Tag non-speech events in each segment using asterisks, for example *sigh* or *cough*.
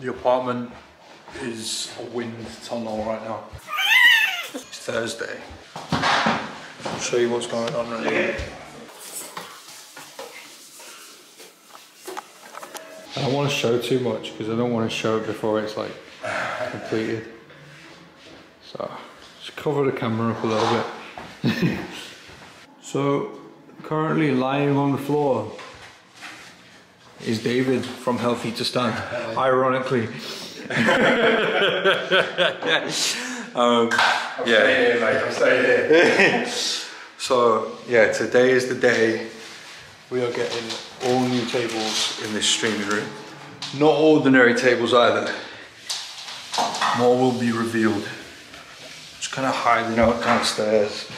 The apartment is a wind tunnel right now. It's Thursday. I'll show you what's going on right now. I don't want to show too much because I don't want to show it before it's like completed. So just cover the camera up a little bit. *laughs* so currently lying on the floor is David from Healthy2Stand. Ironically. *laughs* um, yeah. Here, mate, I'm staying here. *laughs* So yeah, today is the day we are getting all new tables in this streaming room. Not ordinary tables either. More will be revealed. Just kind of hiding out downstairs.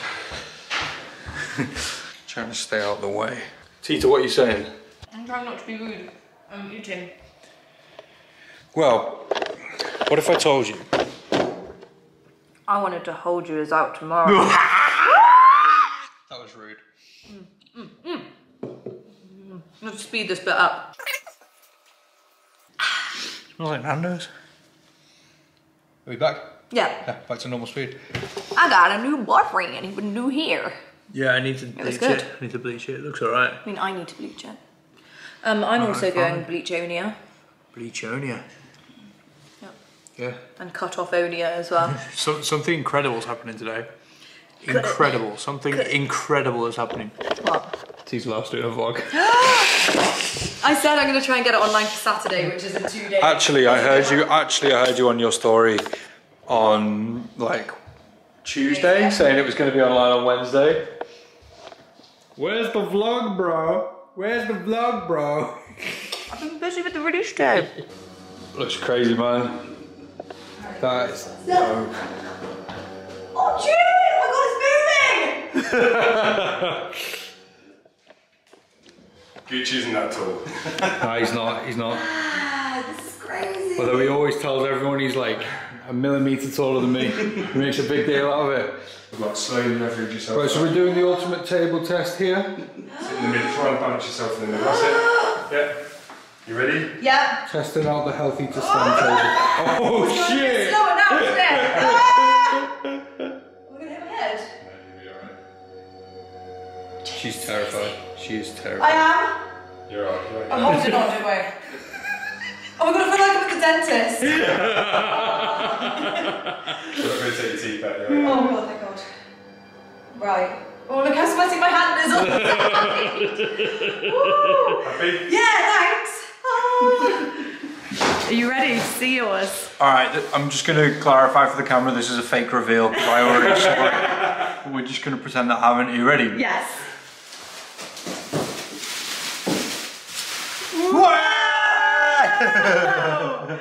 *laughs* Trying to stay out of the way. Tita, what are you saying? I'm trying not to be rude. Um, I'm eating. Well, what if I told you? I wanted to hold you as out tomorrow. *laughs* That was rude. Mm, mm, mm. Let's speed this bit up. Smells like Nando's. Are we back? Yeah. Yeah, back to normal speed. I got a new boyfriend with new hair. Yeah, I need to looks bleach good. it. I need to bleach it. It looks alright. I mean, I need to bleach it. Um, I'm also going bleach Onia Bleachonia. Yep. Yeah. and cut off Onia as well. *laughs* So, something incredible is happening today. Incredible. Something incredible is happening. what? T's last doing a vlog. *gasps* I said I'm going to try and get it online for Saturday, which is a two day. Actually, I heard you. Actually, I heard you on your story on like Tuesday saying it was going to be online on Wednesday. Where's the vlog, bro? Where's the vlog, bro? I've been busy with the release day. Looks crazy, man. That is dope. Oh, gee! Oh my god, it's moving! *laughs* Gucci isn't that tall. *laughs* No, he's not. He's not. Ah, this is crazy. Although he always tells everyone he's like a millimeter taller than me. he makes a big deal out of it. Like slowly leverage yourself. Right, so we're doing the ultimate table test here. Sit in the middle, try and balance yourself in the middle. That's it. Yeah. You ready? Yep. Testing out the Healthy2Stand table. Oh shit! Slower now, isn't? Ah! Am I gonna hit my head? She's terrified. She is terrified. I am. You're right. You're I'm right. holding on, don't worry. Oh my god, I feel like I'm at the dentist. *laughs* You're not going to take your teeth out. You're right. Oh my god, thank god. Right. Oh, look how sweaty my hand is all the time. *laughs* Woo. Happy? *laughs* Yeah, thanks. Ah. *laughs* Are you ready to see yours? Alright, I'm just going to clarify for the camera this is a fake reveal. I already saw it. We're just going to pretend that I haven't. Are you ready? Yes. Wow!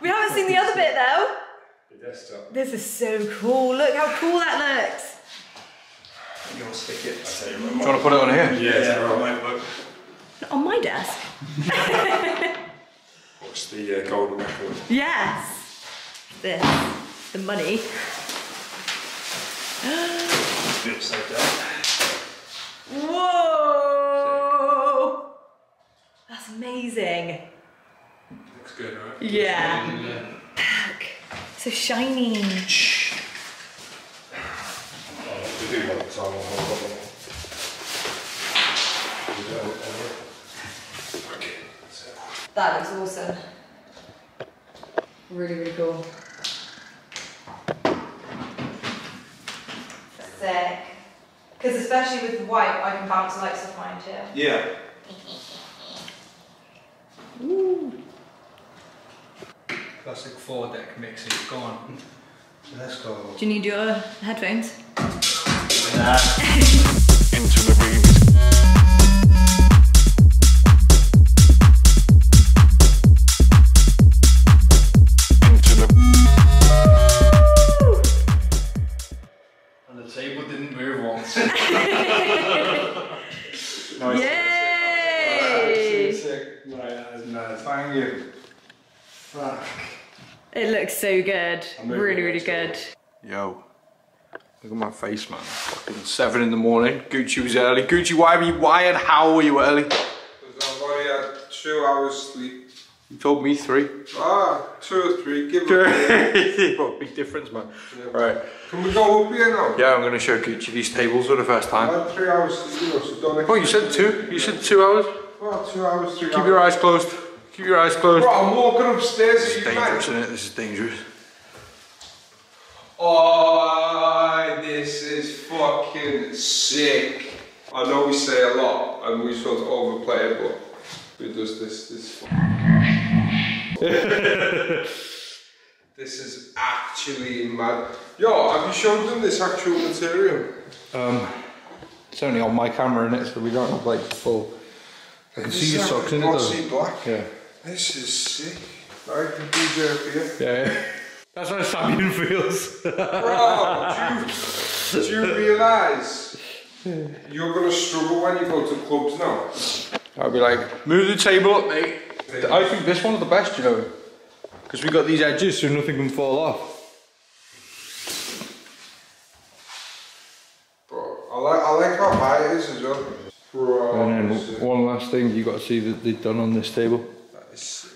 We haven't seen the other bit though. Your desktop. This is so cool. Look how cool that looks. You want to stick it? I'll tell you Do you want to put it on here? Yeah, it's alright, mate. Look. On my desk. *laughs* Watch the uh, golden record. Yes. This. The money. Bit upside down. Whoa! That's amazing. Looks good, right? Yeah. Look. So shiny. We do like time on hold on. We do it on- on it. Okay. So, That looks awesome. Really, really cool. Sick. Because especially with the white, I can bounce the lights off mine too. Yeah. *laughs* Classic four deck mixing. Go on. Let's go. Do you need your headphones? into the remix. Into the And the table didn't move once. *laughs* *laughs* Nice. Yay! Sick. Right, that is nice. Thank you. Fuck. It looks so good. Really, really good. Yo. Look at my face, man. Fucking seven in the morning. Gucci was early. Gucci, why were you, why and how were you early? Because I've only had two hours sleep. You told me three. Ah, two or three, give it. what a big difference, man. Right. Can we go up here now? Yeah, I'm going to show Gucci these tables for the first I time. had three hours to do so don't Oh, you said two? You said two hours? Well, two hours, three Keep hours. your eyes closed. Keep your eyes closed. Bro, I'm walking upstairs. This is dangerous, mad? isn't it? This is dangerous. Oh, this is fucking sick. I know we say a lot and we sort of overplay it, but who does this? This. *laughs* this is actually mad. Yo, have you shown them this actual material? Um, it's only on my camera in it, so we don't have like full. I can see your socks in it though. Glossy black. Yeah. This is sick. Like the DJ up here. Yeah. That's how Sabian feels. Bro, do you, do you realise you're gonna struggle when you go to clubs now? I'll be like, move the table up, mate. I think this one's the best, you know, because we got these edges so nothing can fall off. Bro, I like I like how high it is as well. Bro, And then one last thing, you got to see that they've done on this table. Sick.